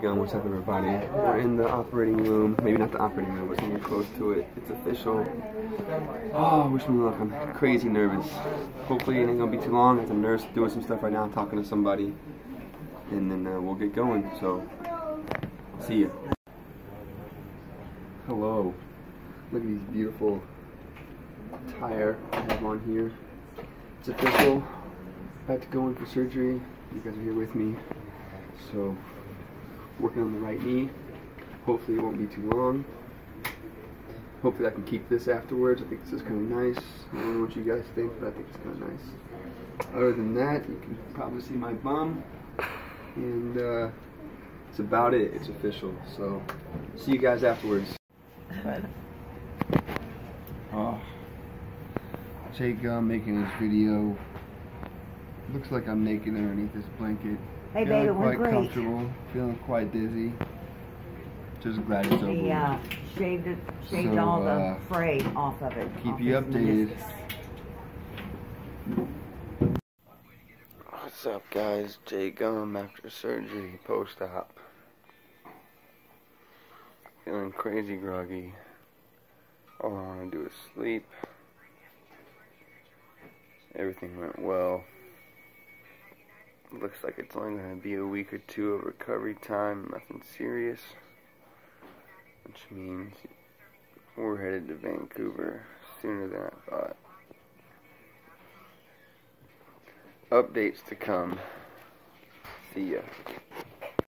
What's up everybody? We're in the operating room. Maybe not the operating room, but somewhere close to it. It's official. Oh, wish me luck. I'm crazy nervous. Hopefully it ain't gonna be too long. As a nurse doing some stuff right now, talking to somebody. And then uh, we'll get going. So, see you. Hello. Look at these beautiful attire I have on here. It's official. About to go in for surgery. You guys are here with me. So, working on the right knee. Hopefully it won't be too long. Hopefully I can keep this afterwards. I think this is kind of nice. I don't know what you guys think, but I think it's kind of nice. Other than that, you can probably see my bum. And uh, it's about it. It's official. So see you guys afterwards. Oh, Jake uh, making this video. Looks like I'm naked underneath this blanket. Hey, feeling babe, it quite great. comfortable, feeling quite dizzy. Just glad it's over. Yeah, uh, shaved it, shaved So, all the uh, fray off of it. keep you updated. meniscus. What's up, guys? Jay Gumm after surgery, post-op. Feeling crazy groggy. All I want to do is sleep. Everything went well. Looks like it's only going to be a week or two of recovery time, nothing serious. Which means we're headed to Vancouver sooner than I thought. Updates to come. See ya.